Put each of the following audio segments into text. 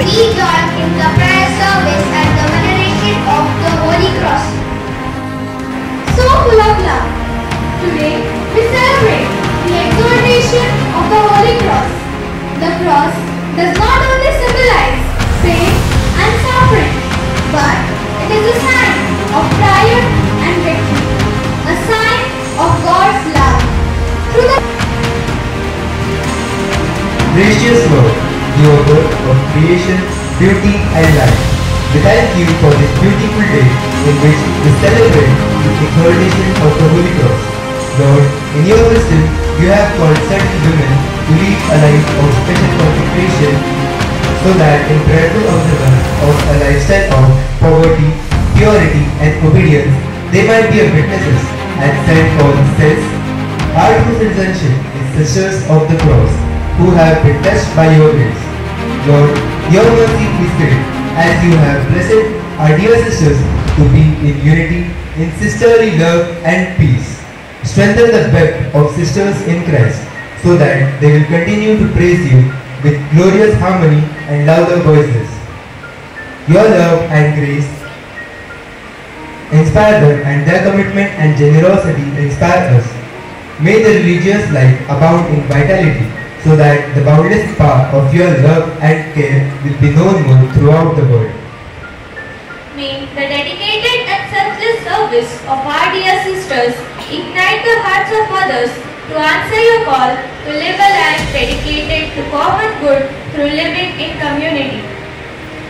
as we join in the prayer service and the veneration of the Holy Cross. So full of love. Today we celebrate the exaltation of the Holy Cross. The cross does not only symbolize pain and suffering, but it is a sign of triumph and victory, a sign of God's love. Through the Gracious Lord, the author of creation, beauty and life, we thank you for this beautiful day in which we celebrate the exaltation of the Holy Cross. Lord, in your wisdom, you have called certain women to lead a life of special consecration so that in prayerful observance of a lifestyle of poverty, purity and obedience, they might be witnesses and stand for the themselves. Our true citizenship is sisters of the cross who have been touched by your grace. Lord, your mercy great as you have blessed our dear sisters to be in unity, in sisterly love and peace. Strengthen the web of sisters in Christ so that they will continue to praise you with glorious harmony and louder voices. Your love and grace inspire them and their commitment and generosity inspire us. May the religious life abound in vitality so that the boundless power of your love and care will be known throughout the world. May the dedicated and selfless service of our dear sisters ignite the hearts of others to answer your call to live a life dedicated to common good through living in community.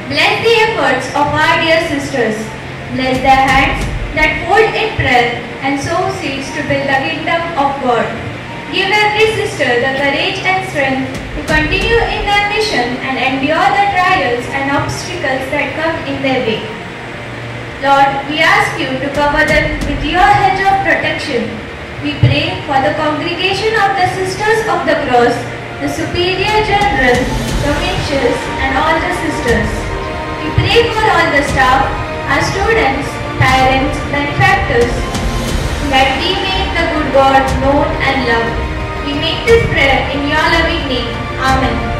Bless the efforts of our dear sisters. Bless their hands that fold in prayer and sow seeds to build the kingdom of God. Give every sister the courage and strength to continue in their mission and endure the trials and obstacles that come in their way. Lord, we ask you to cover them with your hedge of protection. We pray for the congregation of the Sisters of the Cross, the Superior General, Mishas, and all the sisters. We pray for all the staff, our students, parents, benefactors, that we good God known and loved. We make this prayer in your loving name. Amen.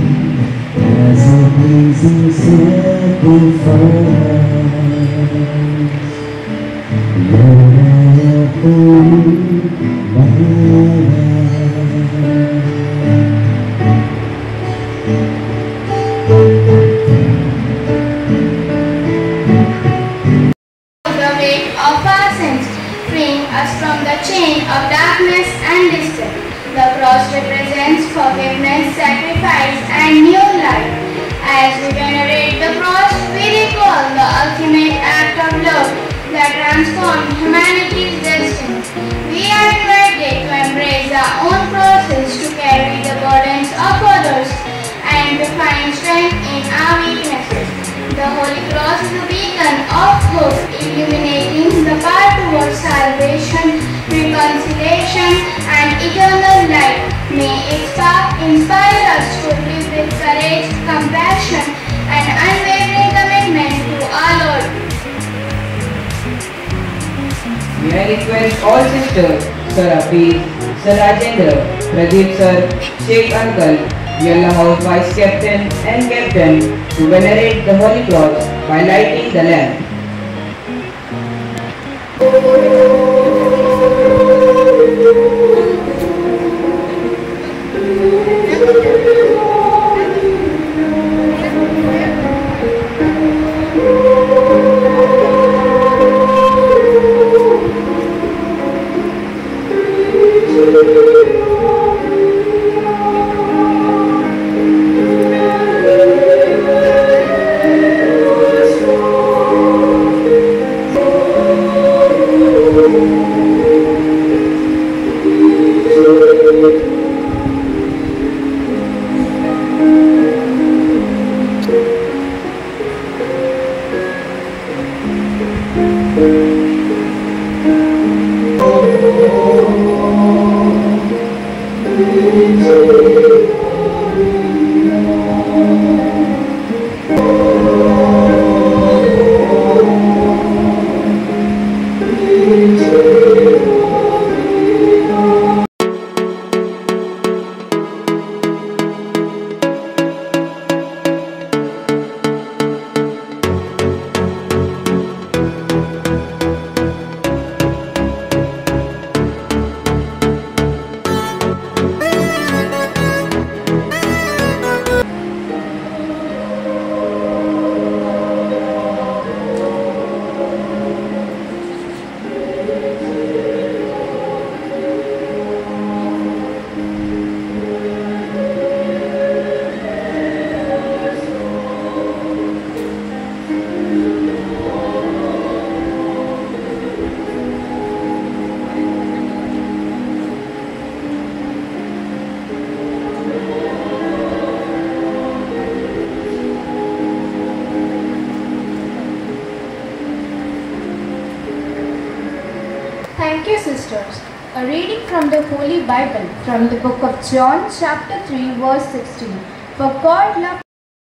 A reading from the Holy Bible from the book of John, chapter 3, verse 16. For God loved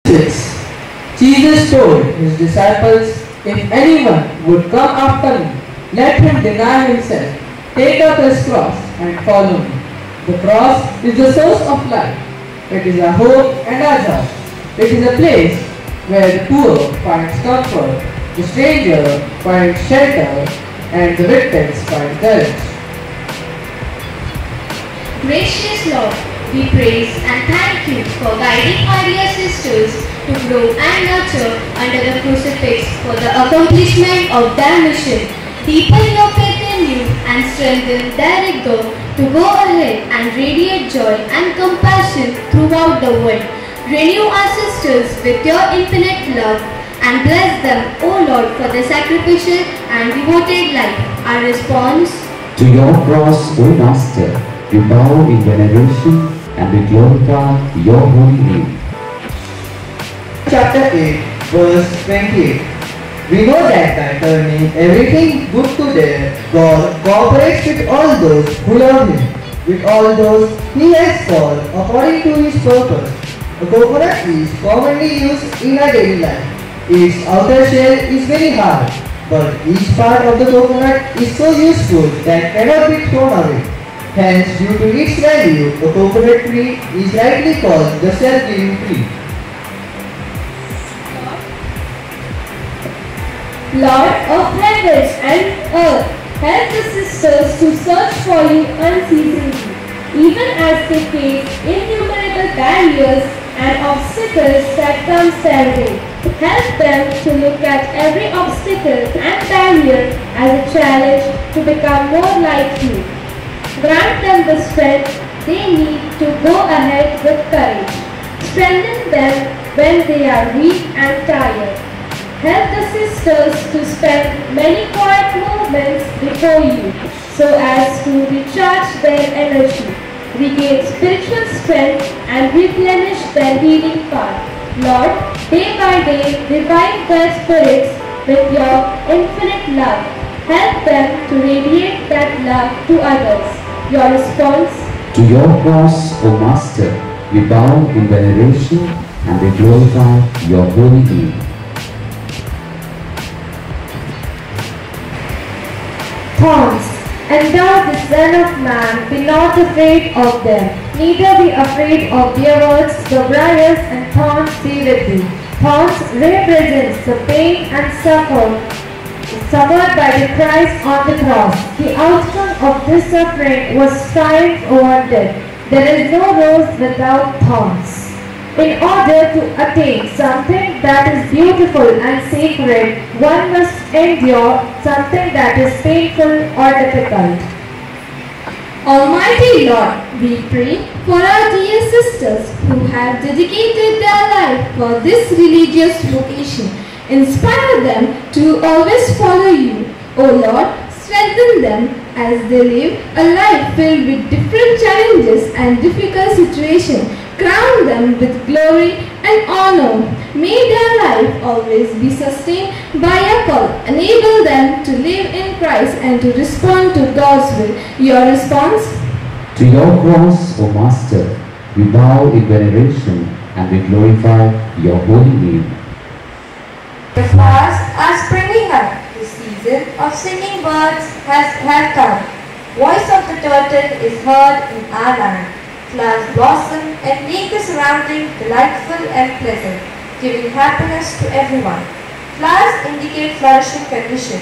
6. Jesus told his disciples, If anyone would come after me, let him deny himself, take up his cross, and follow me. The cross is the source of life. It is a hope and a joy. It is a place where the poor finds comfort, the stranger finds shelter, and the victims find courage. Gracious Lord, we praise and thank you for guiding our dear sisters to grow and nurture under the crucifix for the accomplishment of their mission. Deepen your faith in you and strengthen their rigor to go ahead and radiate joy and compassion throughout the world. Renew our sisters with your infinite love and bless them, O Lord, for their sacrificial and devoted life. Our response To your cross, O Master, we bow in veneration and we glorify your holy name. Chapter 8, verse 28. We know that by turning everything good to them, God cooperates with all those who love Him. with all those he has called according to his purpose. A coconut is commonly used in our daily life. Its outer shell is very hard, but each part of the coconut is so useful that cannot be thrown away. Hence, due to its value, a coconut tree is rightly called the self-giving tree. Lord of heavens and earth, help the sisters to search for you unceasingly, even as they face innumerable barriers and obstacles that come their way. Help them to look at every obstacle and barrier as a challenge to become more like you. Grant them the strength they need to go ahead with courage. Strengthen them when they are weak and tired. Help the sisters to spend many quiet moments before you so as to recharge their energy, regain spiritual strength and replenish their healing power. Lord, day by day revive their spirits with your infinite love. Help them to radiate that love to others. Your response To your cross, O Master, we bow in veneration and we glorify your holy name. thorns. And thou, the Son of Man, be not afraid of them, neither be afraid of their words, the briars and thorns be with thee. Thorns represents the pain and suffer suffered by the Christ on the cross. The outcome of this suffering was triumph over death. There is no rose without thorns. In order to attain something that is beautiful and sacred, one must endure something that is painful or difficult. Almighty Lord, we pray for our dear sisters who have dedicated their life for this religious vocation. Inspire them to always follow you. O Lord, strengthen them as they live a life filled with different challenges and difficult situations. Crown them with glory and honor. May their life always be sustained by your call. Enable them to live in Christ and to respond to God's will. Your response? To your cross, O Master, we bow in veneration and we glorify your holy name. The flowers are springing up. The season of singing birds has, has come. Voice of the turtle is heard in our land. Flowers blossom and make the surrounding delightful and pleasant, giving happiness to everyone. Flowers indicate flourishing condition.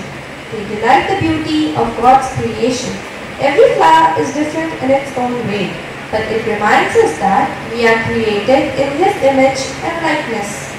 They delight the beauty of God's creation. Every flower is different in its own way, but it reminds us that we are created in His image and likeness.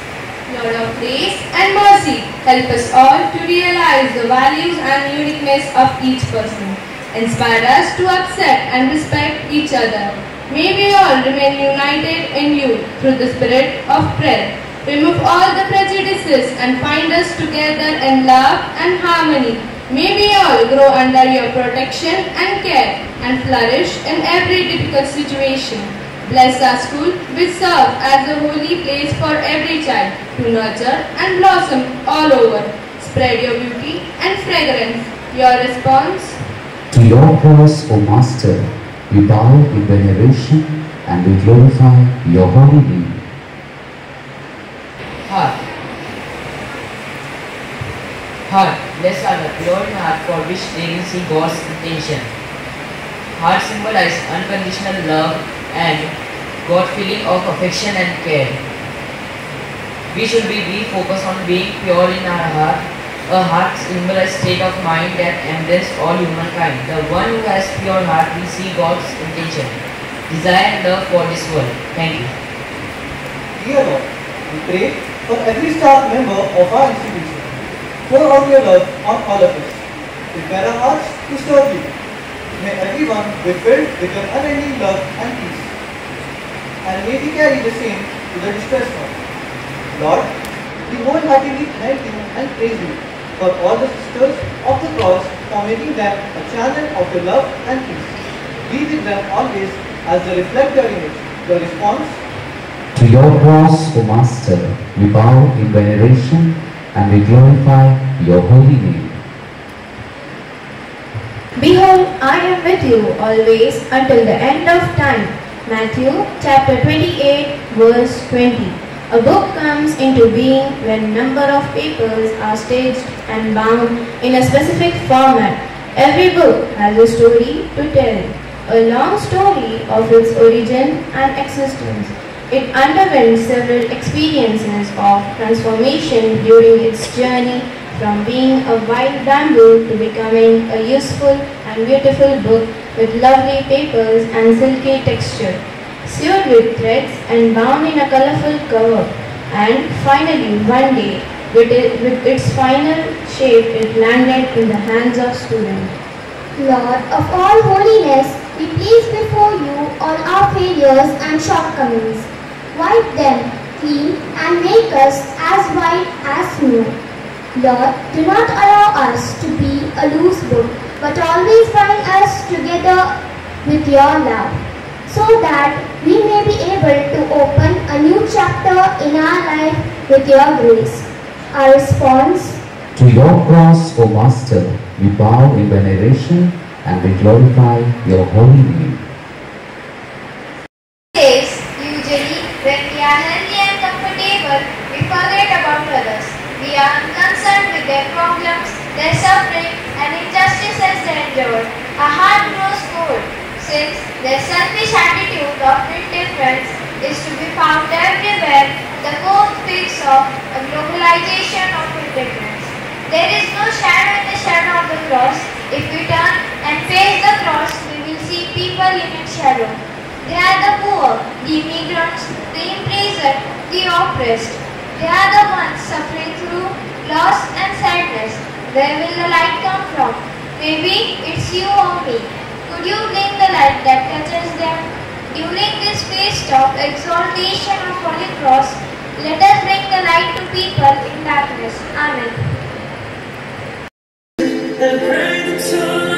Lord of grace and mercy, help us all to realize the values and uniqueness of each person. Inspire us to accept and respect each other. May we all remain united in you through the spirit of prayer. Remove all the prejudices and find us together in love and harmony. May we all grow under your protection and care and flourish in every difficult situation. Bless our school, which serves as a holy place for every child to nurture and blossom all over. Spread your beauty and fragrance. Your response? To your cross, O Master, we bow in veneration and we glorify your holy name. Heart. Heart. Blessed are the pure heart for which they will see God's intention. Heart symbolizes unconditional love and God feeling of affection and care. We should be focused on being pure in our heart. A heart symbolizes state of mind that embraces all humankind. The one who has pure heart will see God's intention, desire and love for this world. Thank you. Dear Lord, we pray for every staff member of our institution. Pour out your love on all of us. Prepare our hearts to serve you. May everyone be filled with your unending love and peace. And may we carry the same to the distressed one. Lord, we wholeheartedly thank you and praise you for all the sisters of the cross for making them a channel of your love and peace. Be with them always as they reflect your image. Your response To your cross, O Master, we bow in veneration and we glorify your holy name. Behold, I am with you always until the end of time. Matthew chapter 28 verse 20. A book comes into being when number of papers are staged and bound in a specific format. Every book has a story to tell, a long story of its origin and existence. It underwent several experiences of transformation during its journey from being a wild bamboo to becoming a useful and beautiful book with lovely papers and silky texture, sewed with threads and bound in a colorful cover. And finally, one day, with, it, with its final shape, it landed in the hands of students. Lord of all holiness, we place before you all our failures and shortcomings. Wipe them clean and make us as white as snow. Lord, do not allow us to be a loose book, but always bind us together with your love, so that we may be able to open a new chapter in our life with your grace. Our response To your cross, O Master, we bow in veneration and we glorify your holy name. days, usually when we are healthy and comfortable, we forget about others. We are unconcerned with their problems, their suffering, and injustices they endure. Our heart grows cold, since their selfish attitude of indifference is to be found everywhere, the fourth phase of a globalization of indifference. There is no shadow in the shadow of the cross. If we turn and face the cross, we will see people in its shadow. They are the poor, the immigrants, the imprisoned, the oppressed. They are the ones suffering through loss and sadness. Where will the light come from? Maybe it's you or me. Could you bring the light that touches them? During this feast of exaltation of Holy Cross, let us bring the light to people in darkness. Amen. And pray that's all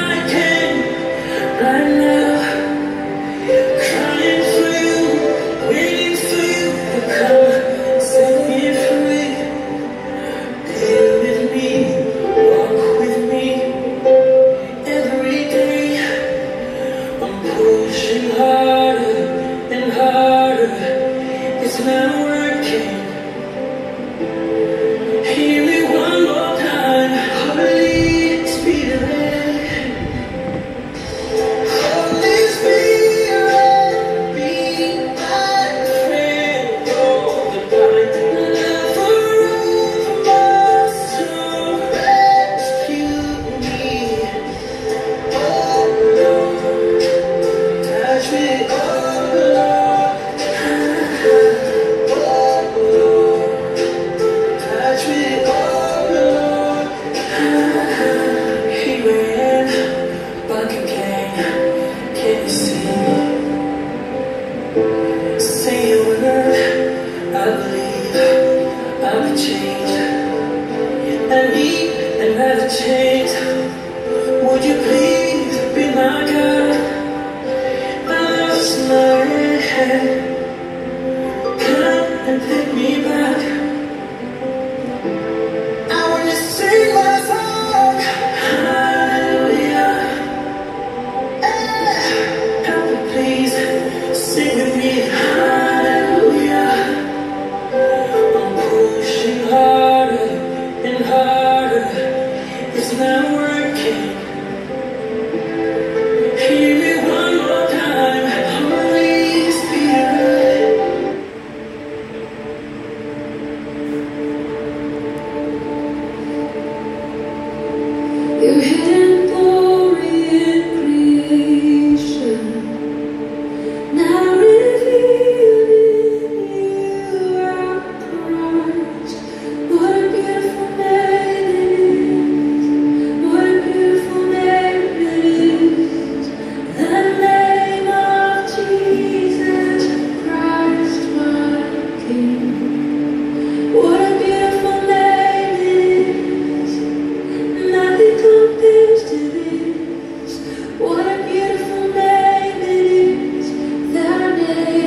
Hallelujah.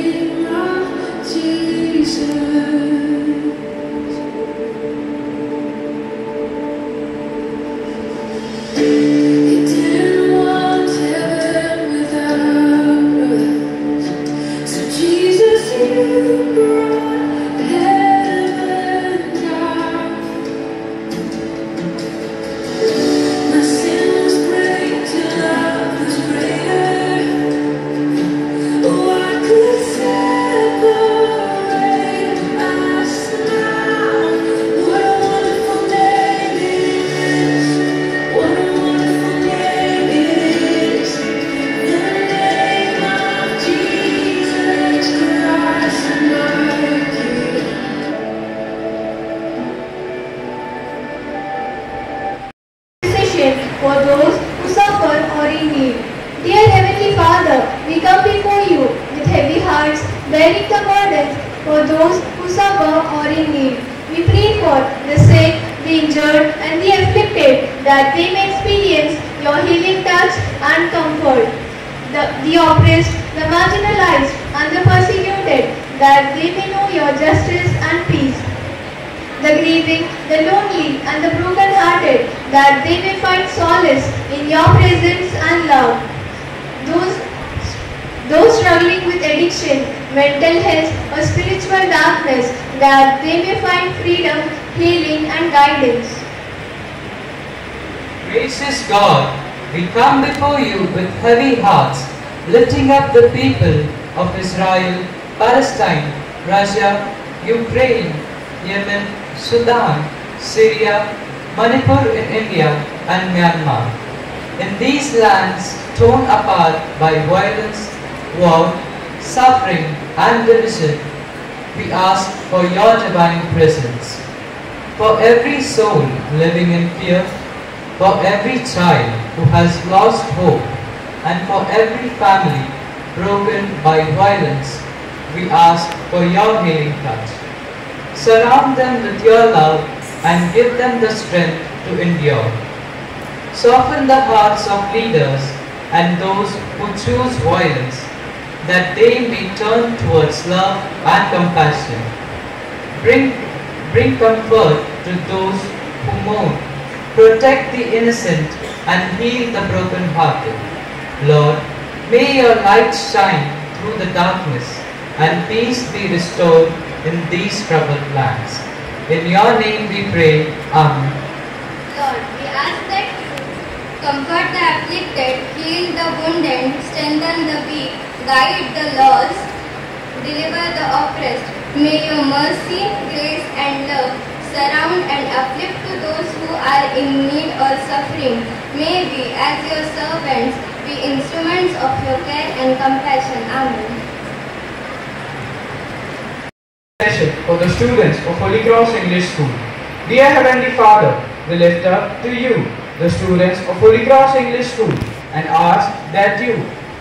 The people of Israel, Palestine, Russia, Ukraine, Yemen, Sudan, Syria, Manipur in India, and Myanmar. In these lands torn apart by violence, war, suffering, and division, we ask for your divine presence. For every soul living in fear, for every child who has lost hope, and for every family broken by violence, we ask for your healing touch. Surround them with your love and give them the strength to endure. Soften the hearts of leaders and those who choose violence, that they may turn towards love and compassion. Bring, bring comfort to those who mourn, protect the innocent and heal the brokenhearted. Lord, may your light shine through the darkness and peace be restored in these troubled lands. In your name we pray. Amen. Lord, we ask that you comfort the afflicted, heal the wounded, strengthen the weak, guide the lost, deliver the oppressed. May your mercy, grace, and love surround and uplift to those who are in need or suffering. May we, as your servants, be instruments of your care and compassion. Amen. for the students of Holy Cross English School. Dear Heavenly Father, we lift up to you the students of Holy Cross English School and ask that you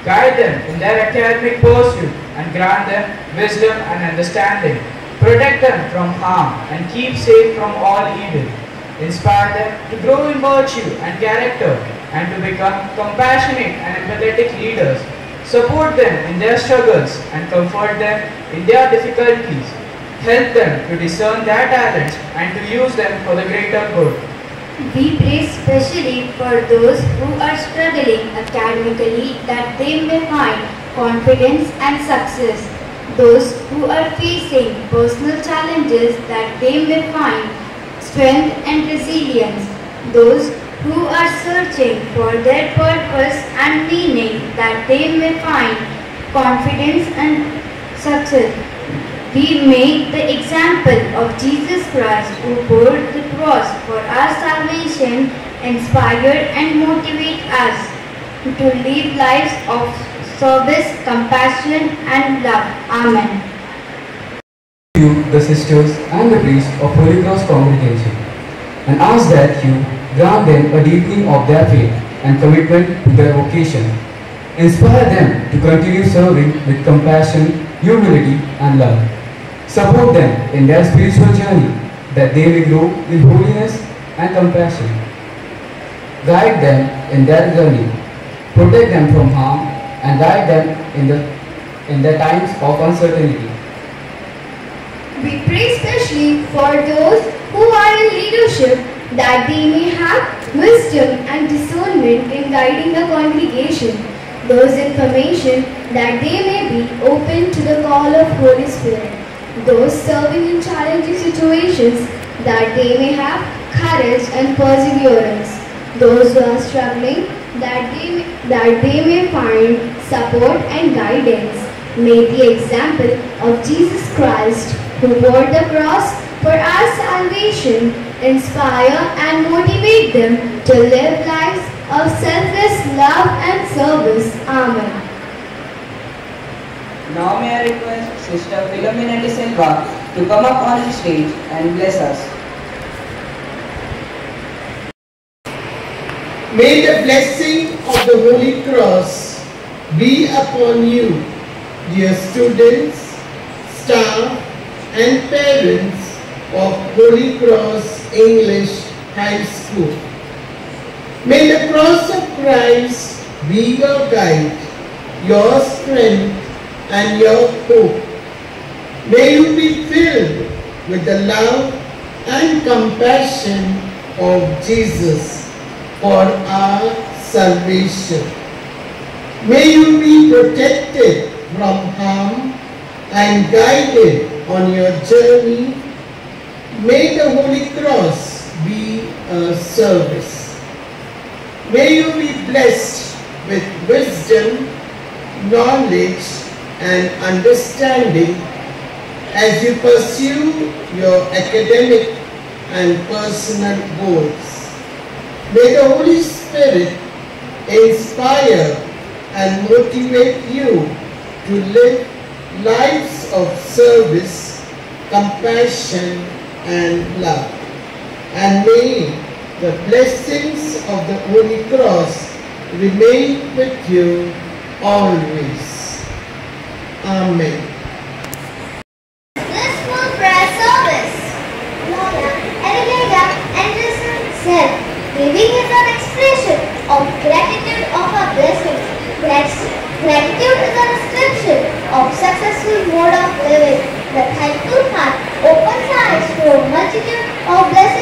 guide them in their academic pursuit and grant them wisdom and understanding. Protect them from harm and keep safe from all evil. Inspire them to grow in virtue and character and to become compassionate and empathetic leaders. Support them in their struggles and comfort them in their difficulties. Help them to discern their talents and to use them for the greater good. We pray specially for those who are struggling academically that they may find confidence and success. Those who are facing personal challenges that they may find strength and resilience. Those who are searching for their purpose and meaning that they may find confidence and success. We make the example of Jesus Christ who bore the cross for our salvation inspire and motivate us to live lives of service, compassion and love. Amen. You, the sisters and the priests of Holy Cross Congregation, and ask that you grant them a deepening of their faith and commitment to their vocation. Inspire them to continue serving with compassion, humility and love. Support them in their spiritual journey that they may grow in holiness and compassion. Guide them in their journey. Protect them from harm and guide them in, the, in their times of uncertainty. We pray especially for those who are in leadership that they may have wisdom and discernment in guiding the congregation, those information that they may be open to the call of Holy Spirit, those serving in challenging situations that they may have courage and perseverance, those who are struggling that they may, that they may find support and guidance. May the example of Jesus Christ who bore the cross for our salvation inspire and motivate them to live lives of selfless love and service. Amen. Now may I request Sister Philomena de Silva to come up on the stage and bless us. May the blessing of the Holy Cross be upon you, dear students, staff, and parents of Holy Cross English High School. May the cross of Christ be your guide, your strength, and your hope. May you be filled with the love and compassion of Jesus for our salvation. May you be protected from harm and guided on your journey. May the Holy Cross be a service. May you be blessed with wisdom, knowledge, and understanding as you pursue your academic and personal goals. May the Holy Spirit inspire and motivate you to live lives of service, compassion, and love. And may the blessings of the Holy Cross remain with you always. Amen. Service. Anderson Giving is an expression of gratitude of our blessings. Gratitude is a description of successful mode of living. The thankful heart opens eyes to a multitude of blessings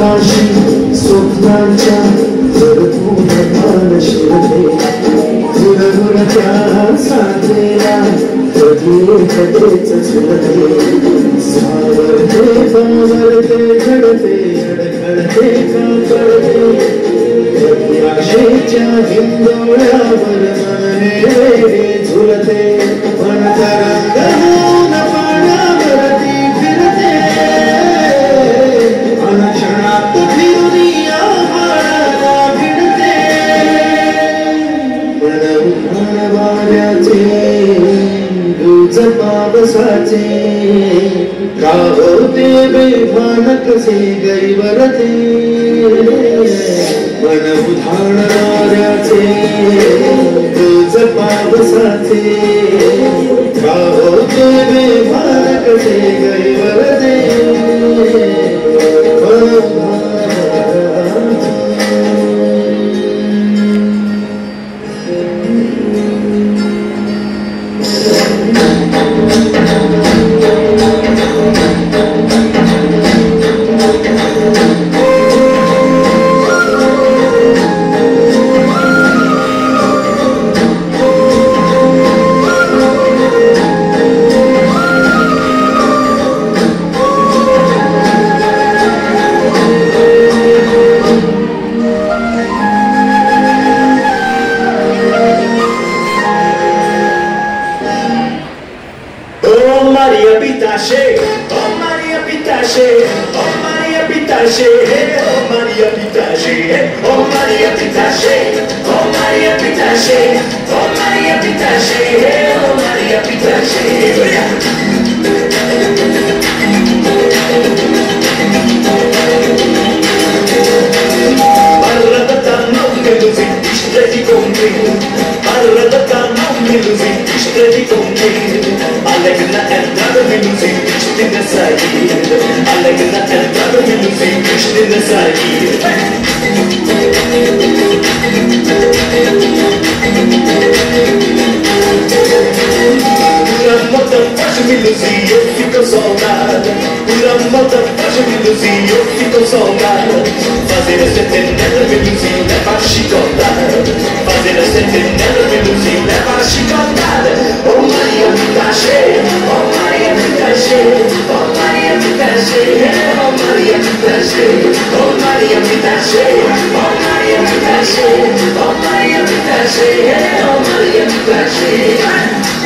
Kashi स्वप्नाच्या जर तू भगवान शिरते गुणगुणच्या साधलेला कधी कधीच झुलते सावरते सावरते घडते अडखडते का कळते आशेच्या हिंदोळ्यावर माने झुलते पण तरंग साचे राहो देवे मानक से गैवरते. मन उधाणाऱ्याचे तुझ पावसाचे राहो देवे मानक से गैवरते. मन उधाणाऱ्याचे Pitache, oh Maria Pitache, oh Maria Pitache, oh Maria Pitache, oh Maria Pitache, oh Maria Pitache. Parla da ta non che tu sei distretti con me Parla da ta non che tu sei Alegre na terra, brother, me luzir, deixa eu te dançar aqui. Alegre na terra, brother, me aqui. moda, je m'illusie, eu fico saudade Pura moda, je m'illusie, eu fico saudade Fazer essa tendela, me ilusie, leva a chicotada. Fazer essa tendela, me ilusie, leva a chicotada. Oh Maria, tá cheia, oh Maria, tá cheia Oh Maria, tá cheia, oh Maria, tá cheia Oh Maria, tá cheia, oh Maria, tá cheia Oh Maria, tá cheia, oh Maria, tá cheia.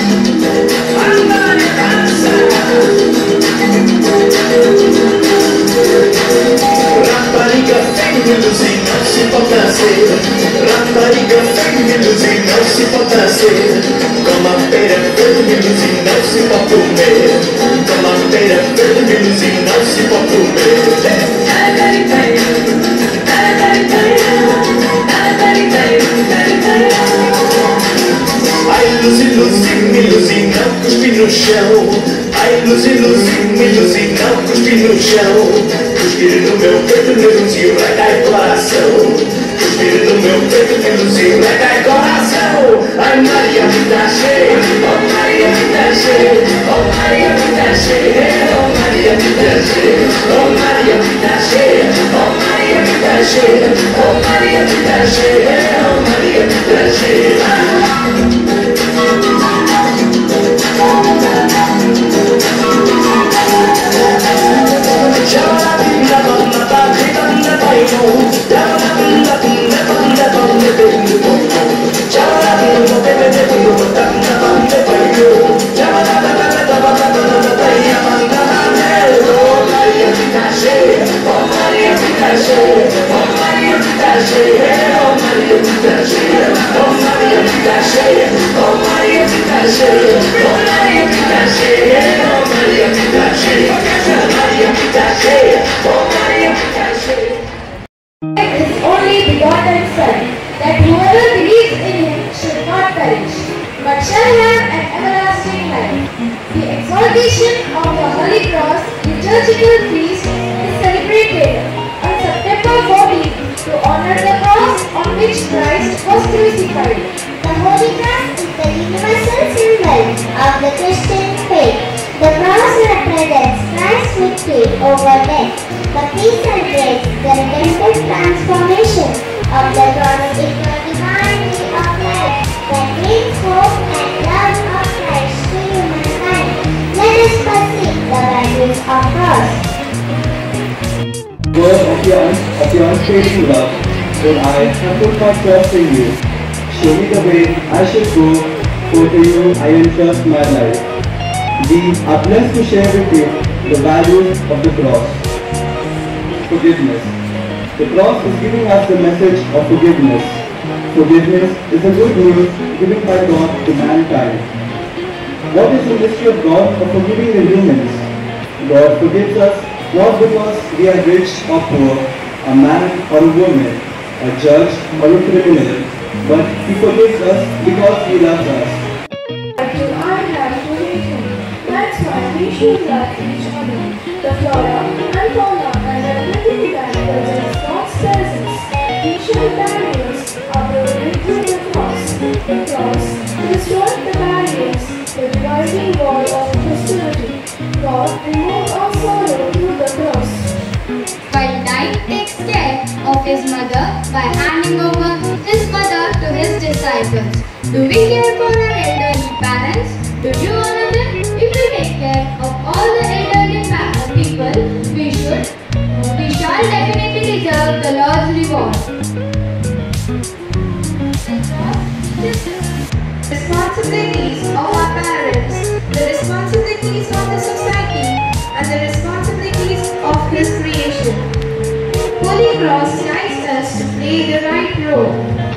Rapariga femininozinho não se pode nascer Camapeira femininozinho não se pode comer. Camapeira femininozinho não se pode comer. Lusi mi lusi non cuspi no chão. Ai, Lucy, Lucy, me não cuspe no chão. Cuspir no meu peito, me Lucy, vai dar coração. Cuspir no meu peito, me Lucy, vai dar coração. Ai, Maria, me dá Forgiveness. The cross is giving us the message of forgiveness. Forgiveness is the good news given by God to mankind. What is the mystery of God for forgiving the humans? God forgives us not because we are rich or poor, a man or a woman, a judge or a criminal, but He forgives us because He loves us. To. That's why we should love each other. The flora and fauna Cross destroyed the barriers, the dividing wall of hostility. God removed our sorrow through the cross. While dying takes care of his mother by handing over his mother to his disciples. Do we care for our elderly parents? Do you honor? If we take care of all the elderly people, we should, we shall definitely deserve the Lord's reward. Responsibilities of our parents, the responsibilities of the society, and the responsibilities of His creation. Holy Cross guides us to play the right role.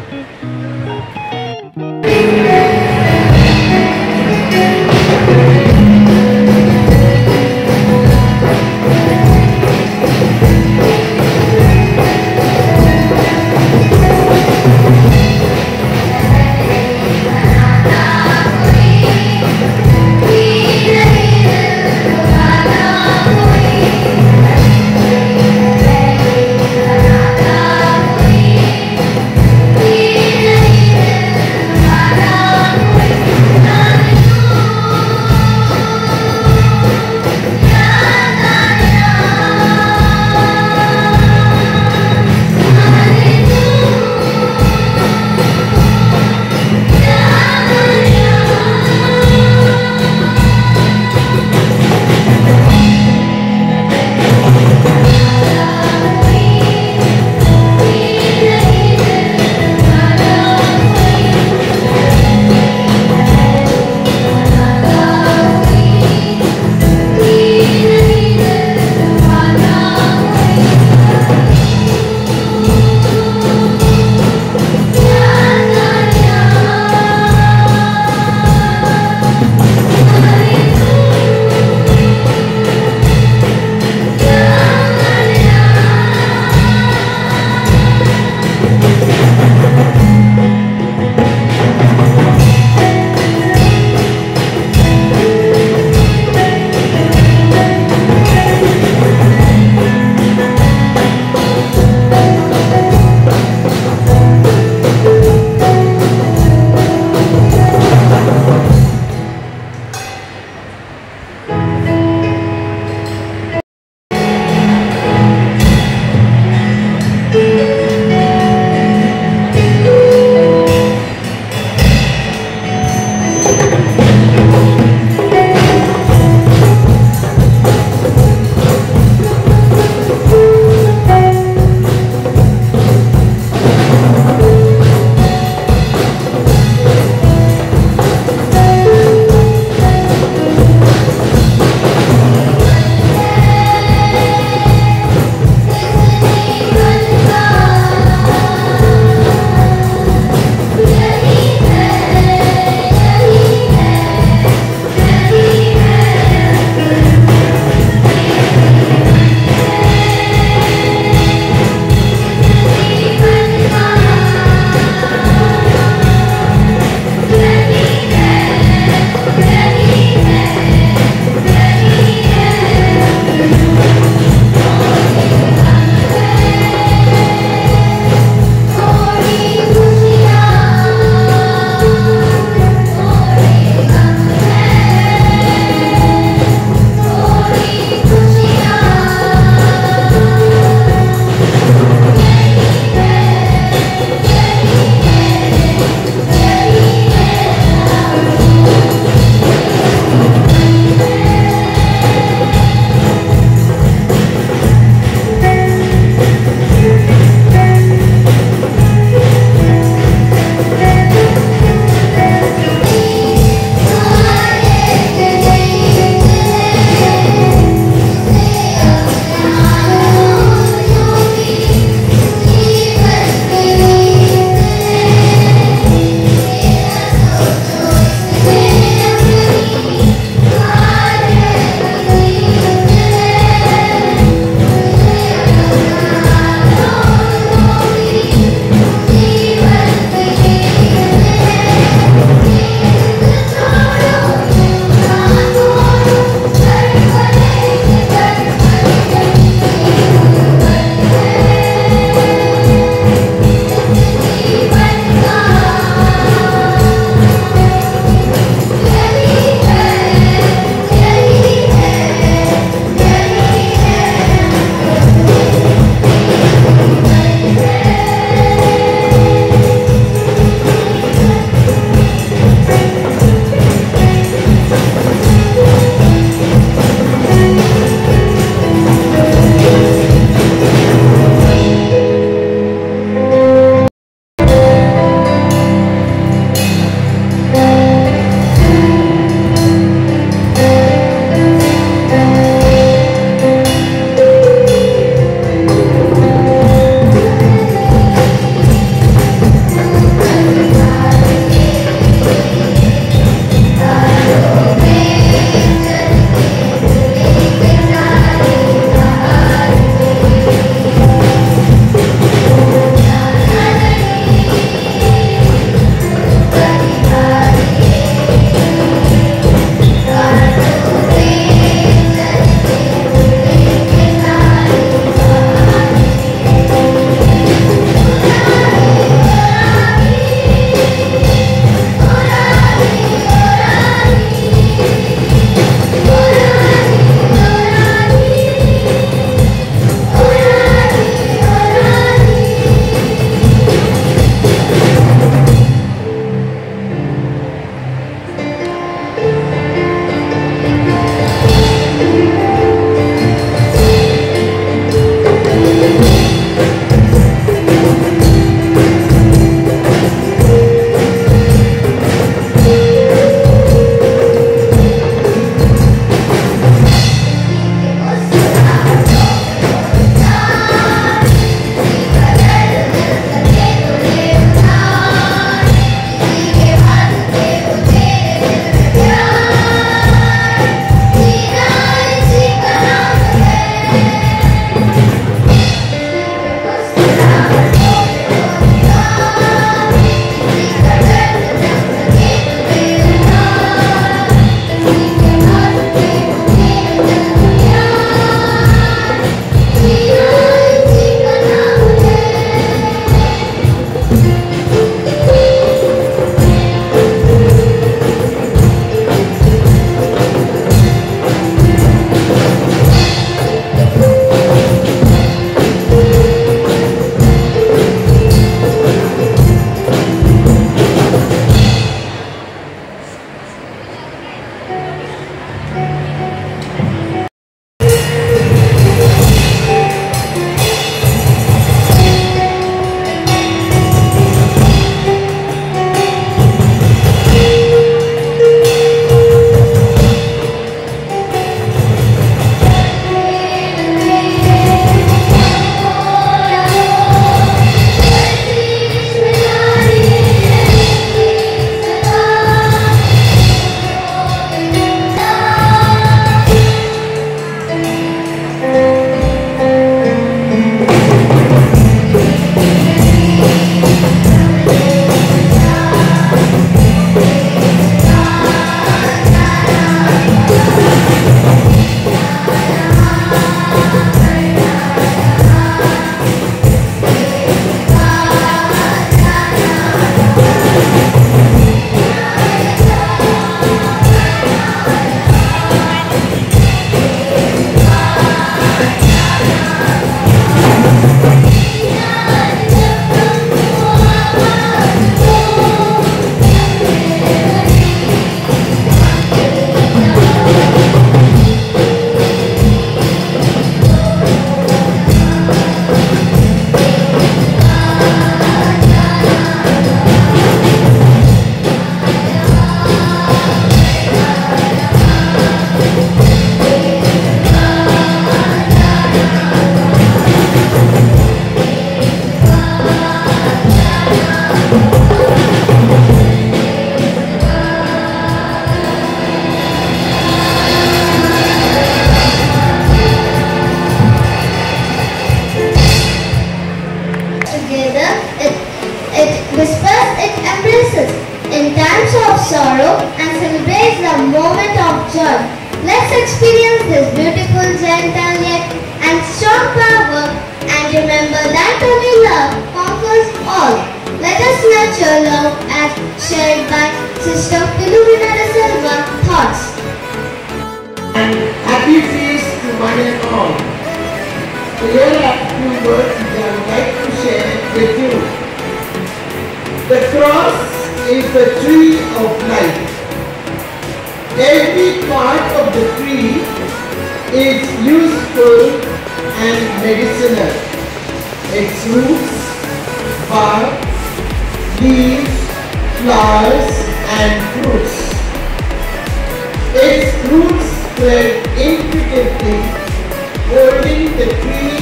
Holding the tree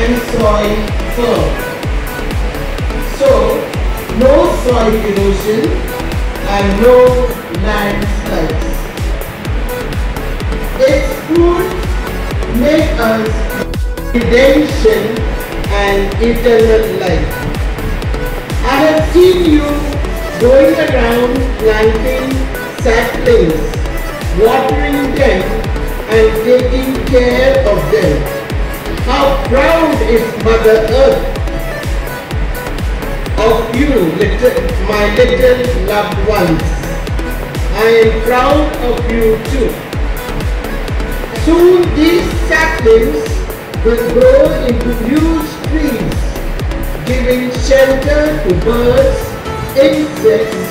and soil firm. So, no soil erosion and no landslides. Its fruit make us redemption and eternal life. I have seen you going around planting saplings, watering them and taking care of them. How proud is Mother Earth of you, little, my little loved ones. I am proud of you too. Soon these saplings will grow into huge trees, giving shelter to birds, insects,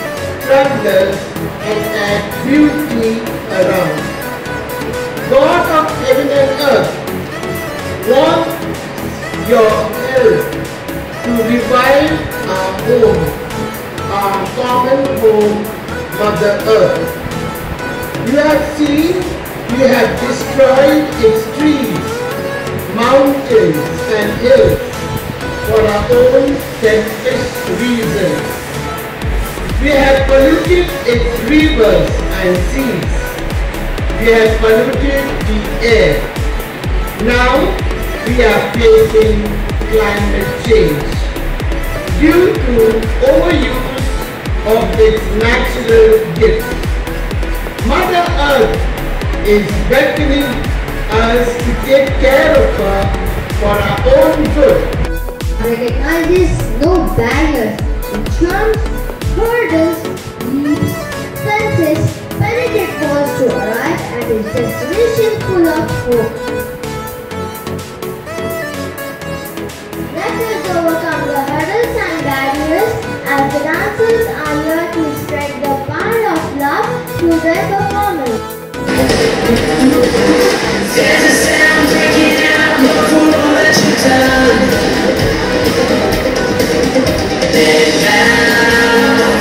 travelers, and add beauty around. God of heaven and earth, want your help to revive our home, our common home, Mother Earth. You have seen, you have destroyed its trees, mountains and hills for our own selfish reasons. We have polluted its rivers and seas. We have polluted the air. Now we are facing climate change due to overuse of its natural gifts. Mother Earth is beckoning us to take care of her for our own good. recognizes no barriers, jumps, hurdles, destination full of hope. Let us overcome the hurdles and barriers as the dancers are here to spread the power of love through their performance. There's a sound breaking out before all that you've done. Then now,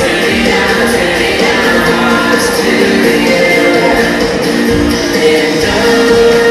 turning out, turning hearts to you. And oh,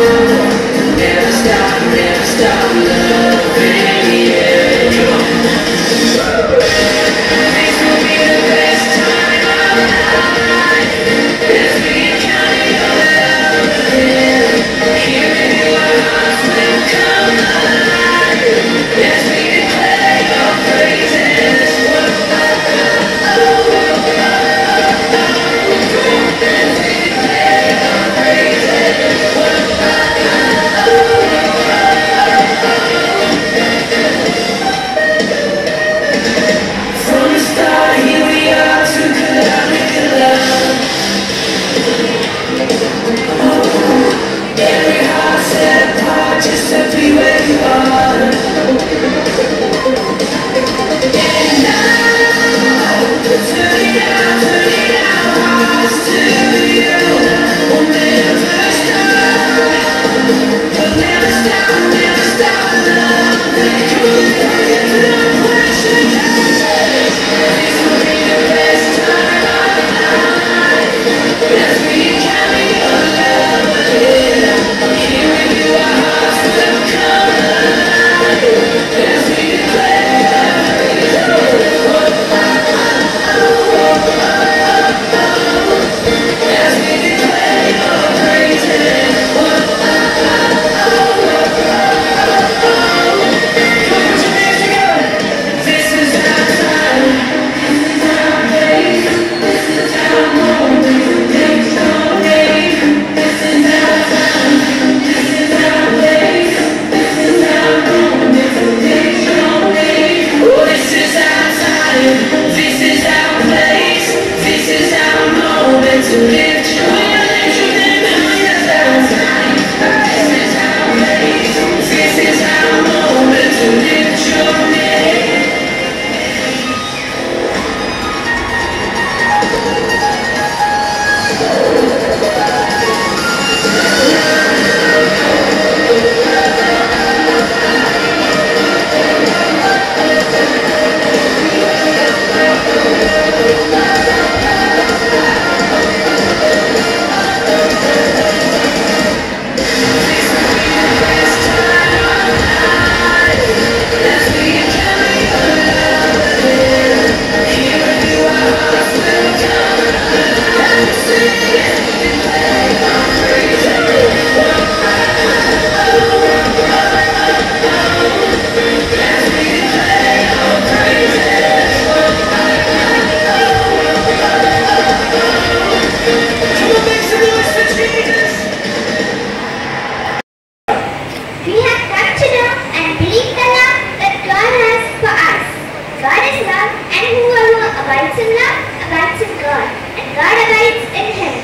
is love, and whoever abides in love abides in God, and God abides in him.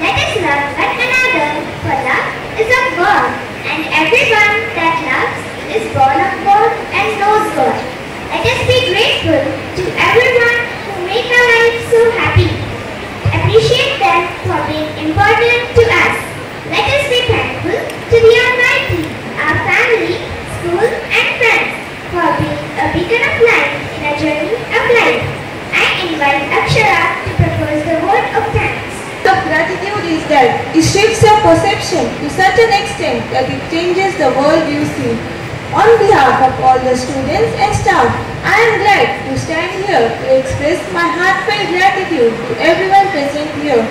Let us love one another, for love is of God, and everyone that loves is born of God and knows God. Let us be grateful to everyone who make our lives so happy. Appreciate them for being important to us. Let us be thankful to the Almighty, our family, school and friends for being a beacon of light a journey of life. I invite Akshara to propose the word of thanks. The gratitude is that it shifts your perception to such an extent that it changes the world you see. On behalf of all the students and staff, I am glad to stand here to express my heartfelt gratitude to everyone present here.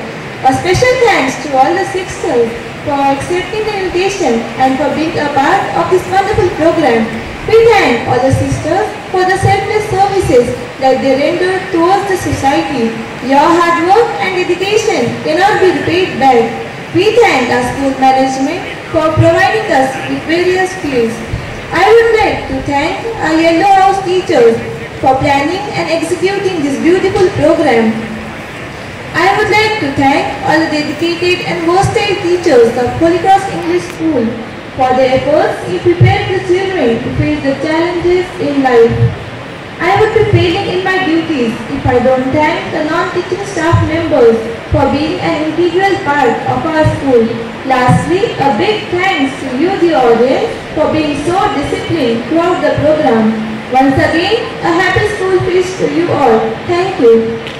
A special thanks to all the sixers for accepting the invitation and for being a part of this wonderful program. We thank all the sisters for the selfless services that they render towards the society. Your hard work and dedication cannot be repaid back. We thank our school management for providing us with various fields. I would like to thank our Yellow House teachers for planning and executing this beautiful program. I would like to thank all the dedicated and versatile teachers of Holy Cross English School for their efforts in preparing the children to face the challenges in life. I would be failing in my duties if I don't thank the non-teaching staff members for being an integral part of our school. Lastly, a big thanks to you the audience for being so disciplined throughout the program. Once again, a happy school feast to you all. Thank you.